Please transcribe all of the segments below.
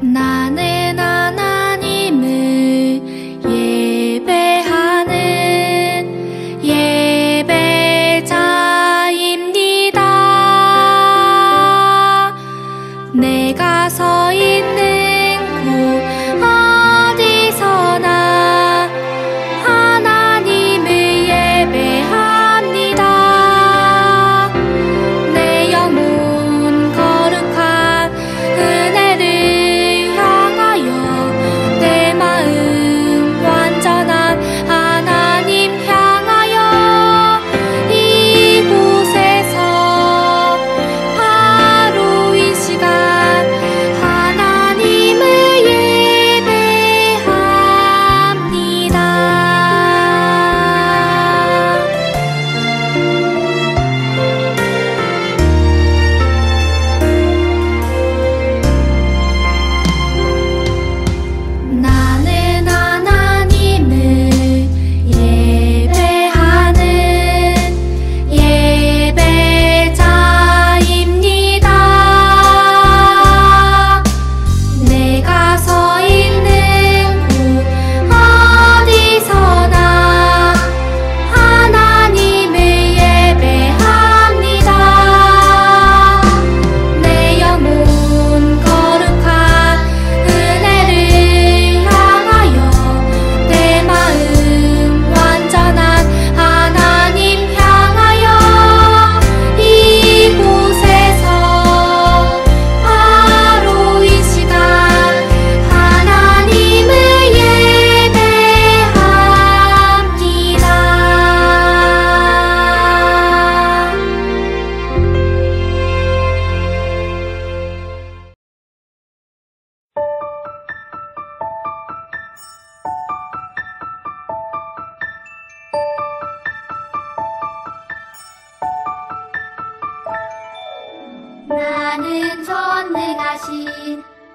나는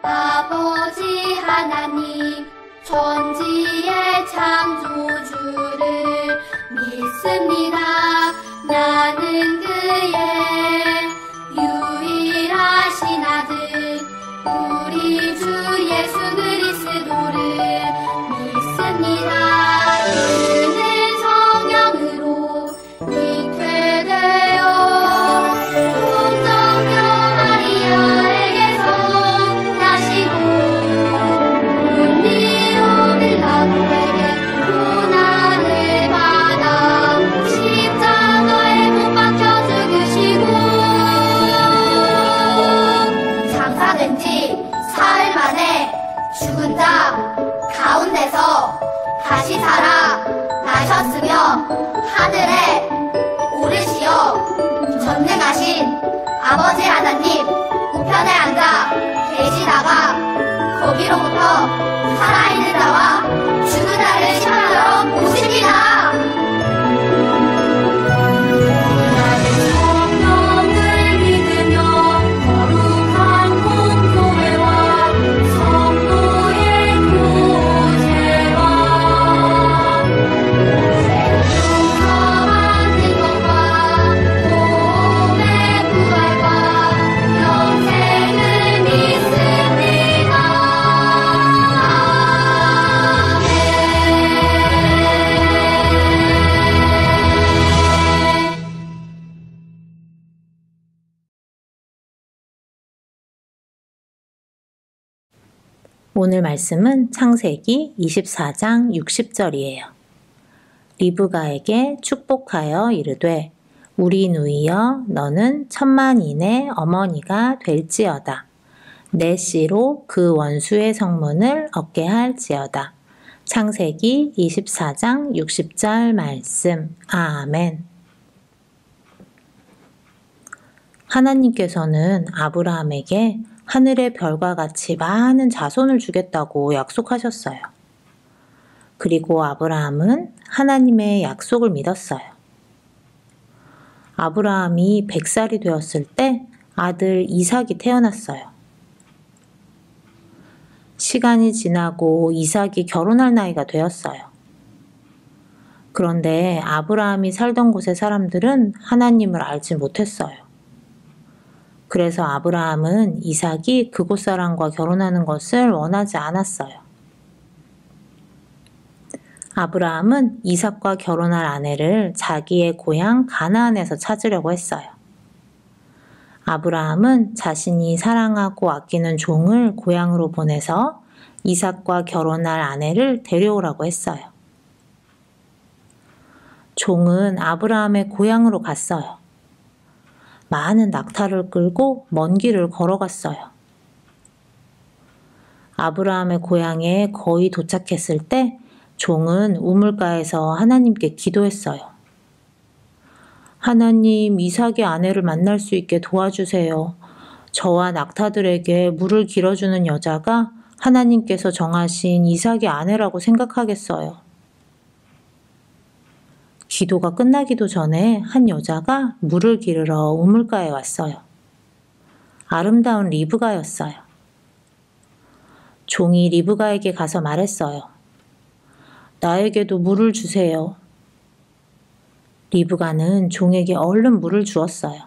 아버지 하나님 천지의 창조주를 믿습니다. 나는 그의 죽은 자 가운데서 다시 살아 나셨으며 하늘에 오르시어. 전능하신 아버지 하나님 우편에 앉아 계시다가 거기로부터 살아있는 오늘 말씀은 창세기 24장 60절이에요. 리브가에게 축복하여 이르되 우리 누이여 너는 천만인의 어머니가 될지어다. 내 씨로 그 원수의 성문을 얻게 할지어다. 창세기 24장 60절 말씀. 아멘. 하나님께서는 아브라함에게 하늘의 별과 같이 많은 자손을 주겠다고 약속하셨어요. 그리고 아브라함은 하나님의 약속을 믿었어요. 아브라함이 100살이 되었을 때 아들 이삭이 태어났어요. 시간이 지나고 이삭이 결혼할 나이가 되었어요. 그런데 아브라함이 살던 곳의 사람들은 하나님을 알지 못했어요. 그래서 아브라함은 이삭이 그곳 사람과 결혼하는 것을 원하지 않았어요. 아브라함은 이삭과 결혼할 아내를 자기의 고향 가나안에서 찾으려고 했어요. 아브라함은 자신이 사랑하고 아끼는 종을 고향으로 보내서 이삭과 결혼할 아내를 데려오라고 했어요. 종은 아브라함의 고향으로 갔어요. 많은 낙타를 끌고 먼 길을 걸어갔어요. 아브라함의 고향에 거의 도착했을 때 종은 우물가에서 하나님께 기도했어요. 하나님, 이삭의 아내를 만날 수 있게 도와주세요. 저와 낙타들에게 물을 길어주는 여자가 하나님께서 정하신 이삭의 아내라고 생각하겠어요. 기도가 끝나기도 전에 한 여자가 물을 기르러 우물가에 왔어요. 아름다운 리브가였어요. 종이 리브가에게 가서 말했어요. 나에게도 물을 주세요. 리브가는 종에게 얼른 물을 주었어요.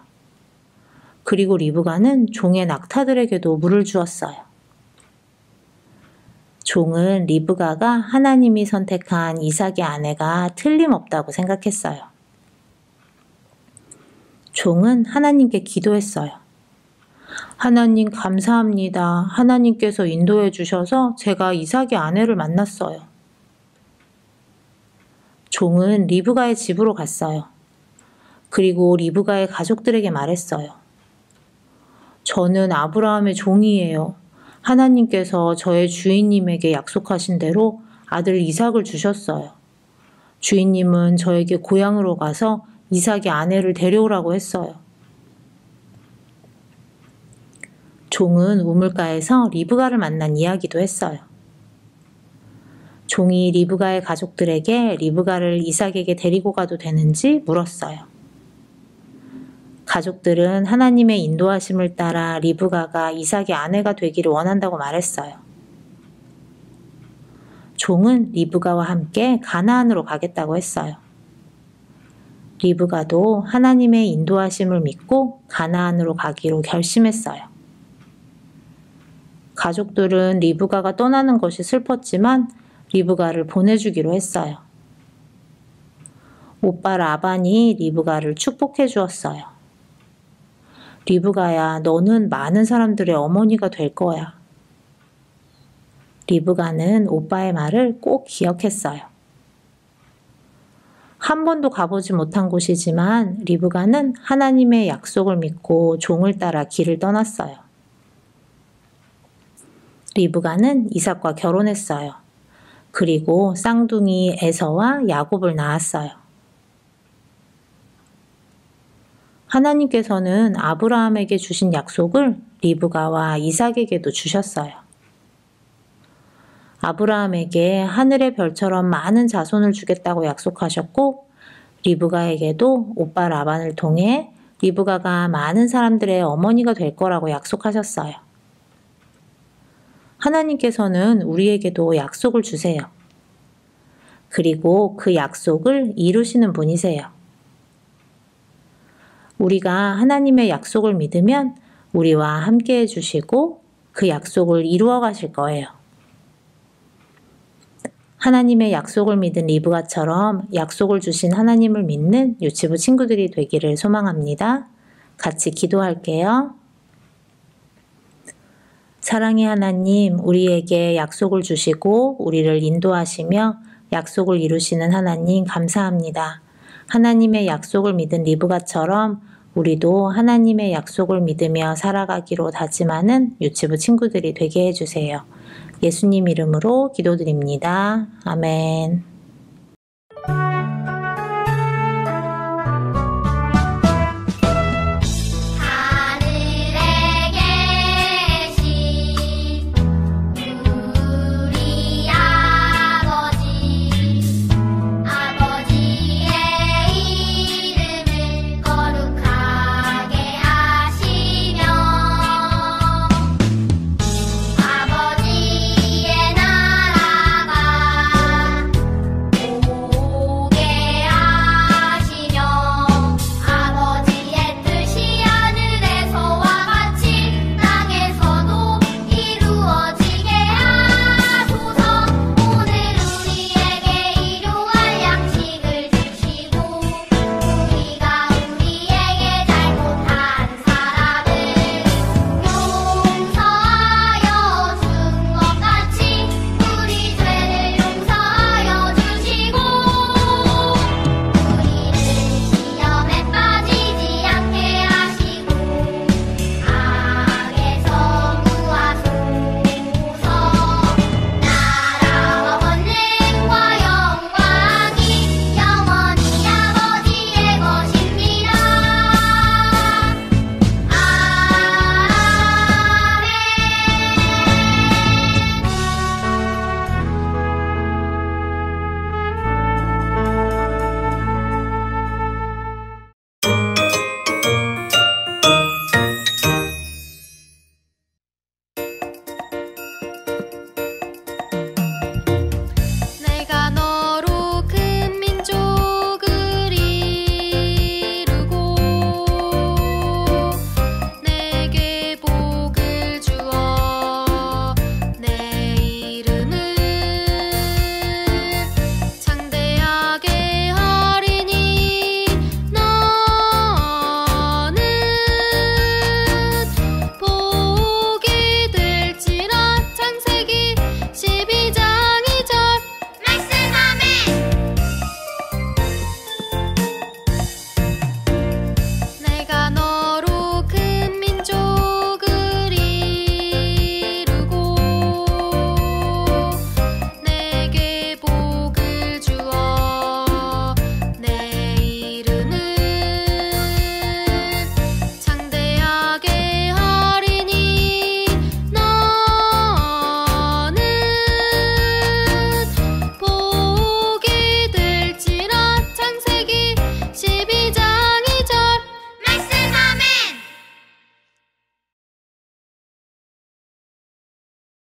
그리고 리브가는 종의 낙타들에게도 물을 주었어요. 종은 리브가가 하나님이 선택한 이삭의 아내가 틀림없다고 생각했어요. 종은 하나님께 기도했어요. 하나님 감사합니다. 하나님께서 인도해 주셔서 제가 이삭의 아내를 만났어요. 종은 리브가의 집으로 갔어요. 그리고 리브가의 가족들에게 말했어요. 저는 아브라함의 종이에요. 하나님께서 저의 주인님에게 약속하신 대로 아들 이삭을 주셨어요. 주인님은 저에게 고향으로 가서 이삭의 아내를 데려오라고 했어요. 종은 우물가에서 리브가를 만난 이야기도 했어요. 종이 리브가의 가족들에게 리브가를 이삭에게 데리고 가도 되는지 물었어요. 가족들은 하나님의 인도하심을 따라 리브가가 이삭의 아내가 되기를 원한다고 말했어요. 종은 리브가와 함께 가나안으로 가겠다고 했어요. 리브가도 하나님의 인도하심을 믿고 가나안으로 가기로 결심했어요. 가족들은 리브가가 떠나는 것이 슬펐지만 리브가를 보내주기로 했어요. 오빠 라반이 리브가를 축복해 주었어요. 리브가야, 너는 많은 사람들의 어머니가 될 거야. 리브가는 오빠의 말을 꼭 기억했어요. 한 번도 가보지 못한 곳이지만 리브가는 하나님의 약속을 믿고 종을 따라 길을 떠났어요. 리브가는 이삭과 결혼했어요. 그리고 쌍둥이 에서와 야곱을 낳았어요. 하나님께서는 아브라함에게 주신 약속을 리브가와 이삭에게도 주셨어요. 아브라함에게 하늘의 별처럼 많은 자손을 주겠다고 약속하셨고 리브가에게도 오빠 라반을 통해 리브가가 많은 사람들의 어머니가 될 거라고 약속하셨어요. 하나님께서는 우리에게도 약속을 주세요. 그리고 그 약속을 이루시는 분이세요. 우리가 하나님의 약속을 믿으면 우리와 함께 해주시고 그 약속을 이루어 가실 거예요. 하나님의 약속을 믿은 리브가처럼 약속을 주신 하나님을 믿는 유치부 친구들이 되기를 소망합니다. 같이 기도할게요. 사랑의 하나님, 우리에게 약속을 주시고 우리를 인도하시며 약속을 이루시는 하나님 감사합니다. 하나님의 약속을 믿은 리브가처럼 우리도 하나님의 약속을 믿으며 살아가기로 다짐하는 유치부 친구들이 되게 해주세요. 예수님 이름으로 기도드립니다. 아멘.